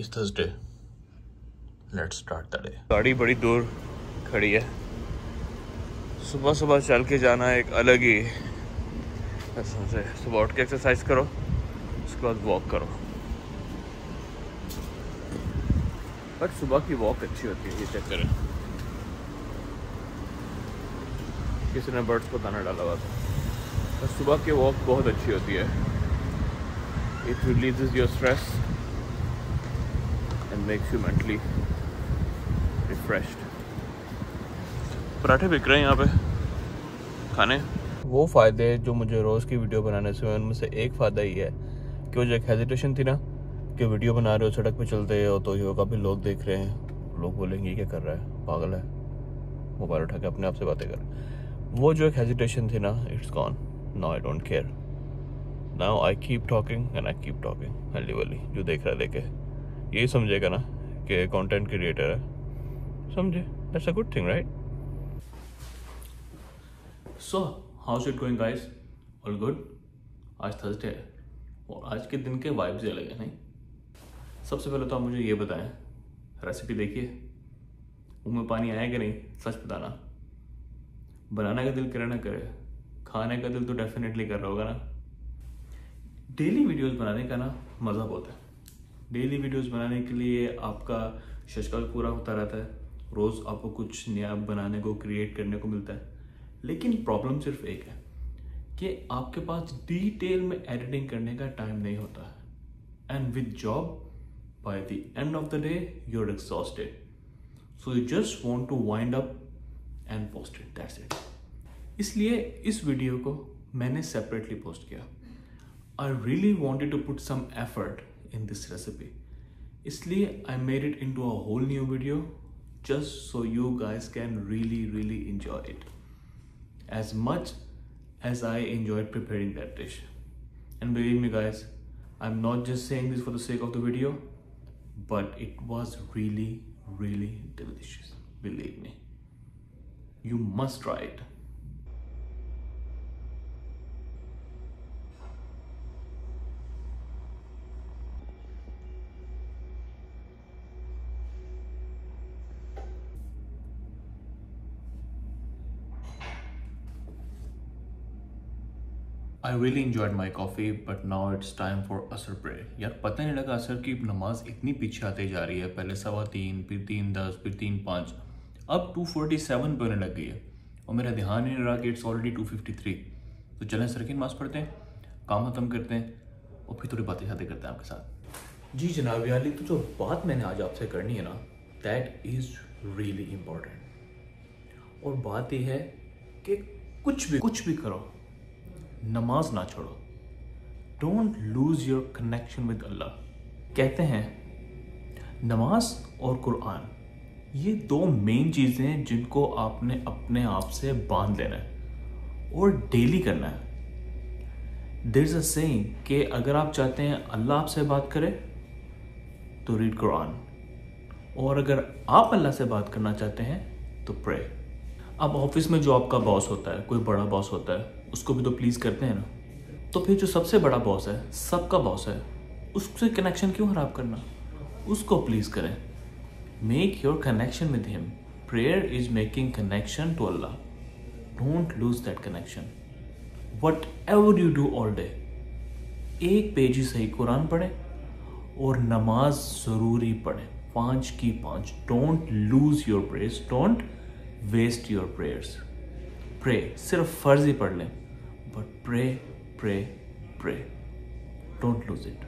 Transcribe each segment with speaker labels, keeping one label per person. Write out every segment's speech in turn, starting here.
Speaker 1: इस Thursday let's start the day गाड़ी बड़ी दूर खड़ी है सुबह सुबह चल के जाना एक अलग ही सुबह उठ के एक्सरसाइज करो, उसके बाद वॉक करो। बट सुबह की वॉक अच्छी होती है, ये चेक करें। किसी ने बर्ड्स को दाना डाला हुआ था। पर सुबह की वॉक बहुत अच्छी होती है। It release your stress and makes you mentally refreshed. पराठे बिक रहे हैं यहाँ पे। खाने। वो फ़ायदे जो मुझे रोज़ की वीडियो बनाने से हुए उनमें से एक फ़ायदा ये है कि वो जो एक हेजिटेशन थी ना, कि वीडियो बना रहे हो, सड़क पे चलते हो तो योगा भी लोग देख रहे हैं। लोग बोलेंगे, ये क्या कर रहा है? पागल है? मोबाइल उठा के अपने आप से बातें कर। वो जो एक हेजिटेशन थी ना it's gone now I don't care now I keep talking and I keep talking हल्ली वली जो देख रहा है, देखे। यही समझेगा ना कि कंटेंट क्रिएटर है। समझे? That's a good thing right so how's it going guys all good आज थर्सडे है। और आज के दिन के वाइब्स अलग है, नहीं? सबसे पहले तो आप मुझे ये बताएँ रेसिपी देखिए। मुँह में पानी आया कि नहीं, सच बताना? बनाने का दिल करे ना करे, खाने का दिल तो डेफिनेटली कर रहा होगा ना। डेली वीडियोस बनाने का ना मज़ा बहुत है। डेली वीडियोस बनाने के लिए आपका शशकाल पूरा होता रहता है। रोज़ आपको कुछ नया बनाने को क्रिएट करने को मिलता है। लेकिन प्रॉब्लम सिर्फ़ एक है कि आपके पास डिटेल में एडिटिंग करने का टाइम नहीं होता है। And with job by the end of the day you are exhausted so you just want to wind up and post it that's it इसलिए इस वीडियो को मैंने सेपरेटली पोस्ट किया। I really wanted to put some effort in this recipe इसलिए I it in to a whole new video just so you guys can really really enjoy it. As much as I enjoyed preparing that dish. And believe me guys I'm not just saying this for the sake of the video but it was really really delicious believe me. You must try it I really enjoyed my coffee but now it's time for असर pray यार, पता नहीं लगा असर की नमाज़ इतनी पीछे आती जा रही है। पहले सवा तीन, फिर तीन दस, फिर तीन पाँच। अब टू फोर्टी सेवन पर होने लग गई है। और मेरा ध्यान ही नहीं रहा कि it's already two fifty three तो चलें सर की नमाज़ पढ़ते हैं, काम ख़त्म करते हैं, और फिर थोड़ी बातें शातें करते हैं आपके साथ। जी जनाब याली तो जो बात मैंने आज आपसे करनी है ना दैट इज़ रियली इंपॉर्टेंट और बात यह है कि कुछ भी कुछ भी करो। नमाज़ ना छोड़ो। Don't lose your connection with Allah कहते हैं, नमाज़ और कुरान, ये दो मेन चीज़ें हैं जिनको आपने अपने आप से बाँध लेना है और डेली करना है। देर इज़ अ सेइंग कि अगर आप चाहते हैं अल्लाह आपसे बात करे तो रीड कुरान। और अगर आप अल्लाह से बात करना चाहते हैं तो प्रे अब ऑफ़िस में जो आपका बॉस होता है, कोई बड़ा बॉस होता है उसको भी तो प्लीज़ करते हैं ना। तो फिर जो सबसे बड़ा बॉस है, सबका बॉस है, उससे कनेक्शन क्यों खराब करना? उसको प्लीज़ करें। Make your connection with him prayer is making connection to Allah don't lose that connection whatever you do all day एक पेज ही सही कुरान पढ़े और नमाज़ ज़रूरी पढ़े। पाँच की पाँच। Don't lose your prayers don't waste your prayers pray सिर्फ़ फ़र्ज़ ही पढ़ लें। But pray pray pray don't lose it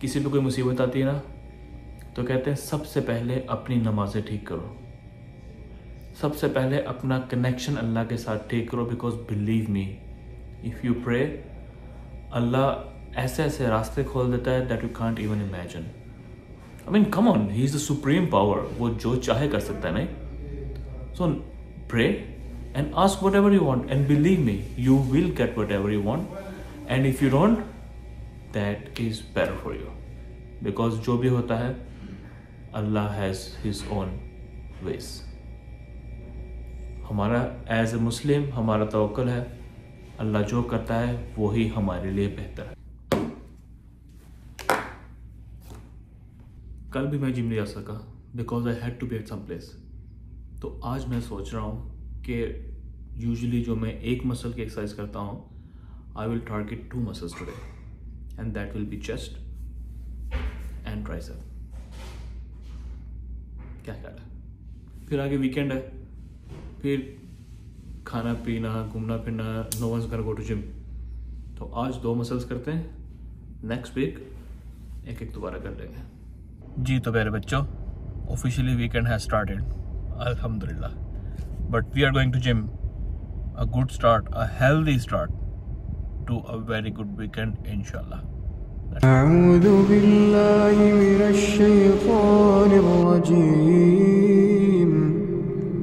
Speaker 1: किसी पे कोई मुसीबत आती है ना तो कहते हैं, सबसे पहले अपनी नमाजें ठीक करो। सबसे पहले अपना कनेक्शन अल्लाह के साथ ठीक करो because believe me if you pray Allah ऐसे ऐसे रास्ते खोल देता है that you can't even imagine I mean come on he is the supreme power वो जो चाहे कर सकता है, नहीं? So pray and ask whatever you want and believe me you will get whatever you want and if you don't that is better for you because जो भी होता है Allah has his own ways हमारा as a Muslim हमारा तवक्ल है अल्लाह जो करता है वही हमारे लिए बेहतर है कल भी मैं जिम नहीं जा सका because I had to be at some place तो आज मैं सोच रहा हूँ कि यूजुअली जो मैं एक मसल की एक्सरसाइज करता हूँ I will target two muscles today and that will be chest and tricep क्या ख्याल है? फिर आगे वीकेंड है, फिर खाना पीना, घूमना फिरना no once go to gym तो आज दो मसल्स करते हैं नेक्स्ट वीक एक एक दोबारा कर लेंगे। जी तो मेरे बच्चों ऑफिशियली वीकेंड हैज़ स्टार्टेड अल्हम्दुलिल्लाह। but we are going to gym. A good start a healthy start to
Speaker 2: a very good weekend inshallah.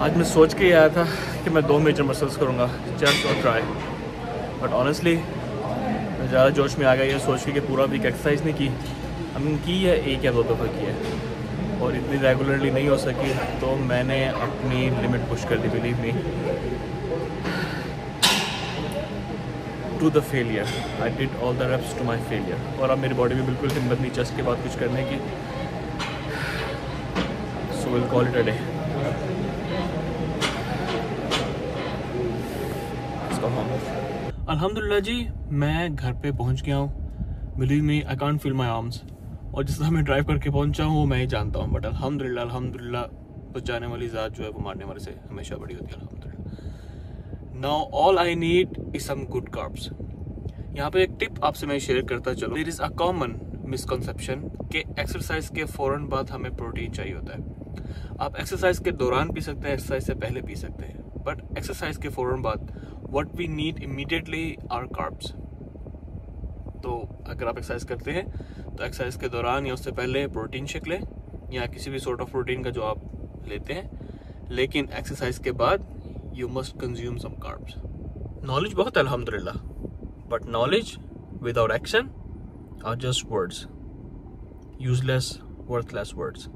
Speaker 1: आज मैं सोच के ही आया था कि मैं दो मेजर मसल्स करूँगा चेस्ट और ट्राई बट ऑनेस्टली मैं ज़्यादा जोश में आ गया ये सोच के कि पूरा वीक एक्सरसाइज नहीं की हमने की है एक या दो दफ़ा की है और इतनी रेगुलरली नहीं हो सकी तो मैंने अपनी लिमिट पुश कर दी believe me to the failure I did all the reps to my failure और अब मेरी बॉडी में बिल्कुल हिम्मत नहीं चेस्ट के बाद कुछ करने की। So will call it a day अल्हम्दुलिल्लाह जी, मैं घर पे पहुँच गया हूँ। Believe me I can't feel my arms और जिस तरह मैं ड्राइव करके पहुँचा हूँ वो मैं ही जानता हूँ। बट अल्हम्दुलिल्लाह अल्हम्दुलिल्लाह बचाने वाली ज़ात जो है, वो मारने वाले से हमेशा बड़ी होती है। अल्हम्दुलिल्लाह now all I need is some good carbs यहाँ पे एक टिप आपसे मैं शेयर करता चलो। There is a common misconception कि एक्सरसाइज के फ़ौरन बाद हमें प्रोटीन चाहिए होता है। आप एक्सरसाइज के दौरान पी सकते हैं एक्सरसाइज से पहले पी सकते हैं। बट एक्सरसाइज के फ़ौरन बाद what we need immediately are carbs तो अगर आप एक्सरसाइज करते हैं तो एक्सरसाइज के दौरान या उससे पहले प्रोटीन शेक लें, या किसी भी सॉर्ट ऑफ़ प्रोटीन का जो आप लेते हैं। लेकिन एक्सरसाइज के बाद you must consume some carbs knowledge बहुत है अल्हम्दुलिल्लाह but knowledge without action are just words useless worthless words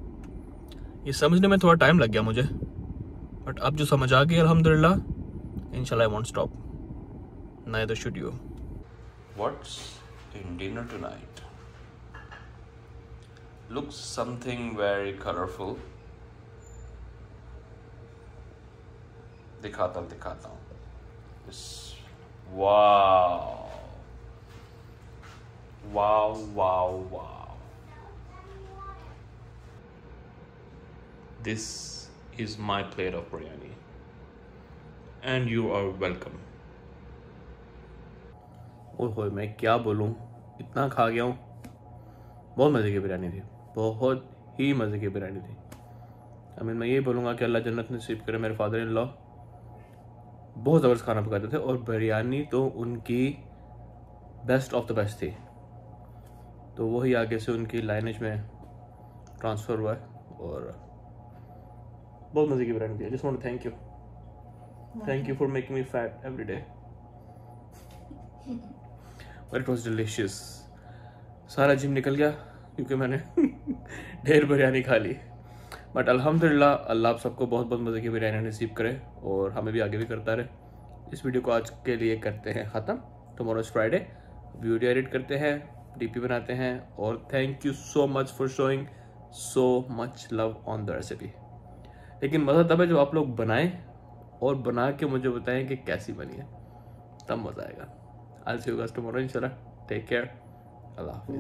Speaker 1: ये समझने में थोड़ा टाइम लग गया मुझे बट अब जो समझ आ गई अल्हम्दुलिल्लाह इंशाल्लाह I won't stop neither should you what's in dinner tonight looks something very colorful दिखाता हूँ दिखाता हूँ। Wow. Wow wow this is my plate of biryani and you are welcome ओहो मैं क्या बोलूँ? इतना खा गया हूँ। बहुत मज़े की बिरयानी थी। बहुत ही मज़े की बिरयानी थी। आई मीन मैं यही बोलूँगा कि अल्लाह जन्नत नसीब करे, मेरे फादर इन लॉ बहुत ज़बरदस्त खाना पकाते थे और बिरयानी तो उनकी बेस्ट ऑफ़ द बेस्ट थी। तो वही आगे से उनकी लाइनेज में ट्रांसफ़र हुआ है और बहुत मज़े की बिरयानी थी। Just thank you thank you for making me fat every day it was delicious सारा जिम निकल गया, क्योंकि मैंने ढेर बिरयानी खा ली। बट अल्हम्दुलिल्लाह अल्लाह आप सबको बहुत बहुत मज़े की बिरयानी नसीब करे और हमें भी आगे भी करता रहे। इस वीडियो को आज के लिए करते हैं ख़त्म। टमोरो फ्राइडे वीडियो एडिट करते हैं डीपी बनाते हैं और thank you so much for showing so much love on the recipe लेकिन मज़ा तब है जो आप लोग बनाएँ और बना के मुझे बताएँ कि कैसी बनी है। तब मज़ा आएगा। आज see you guys tomorrow take Take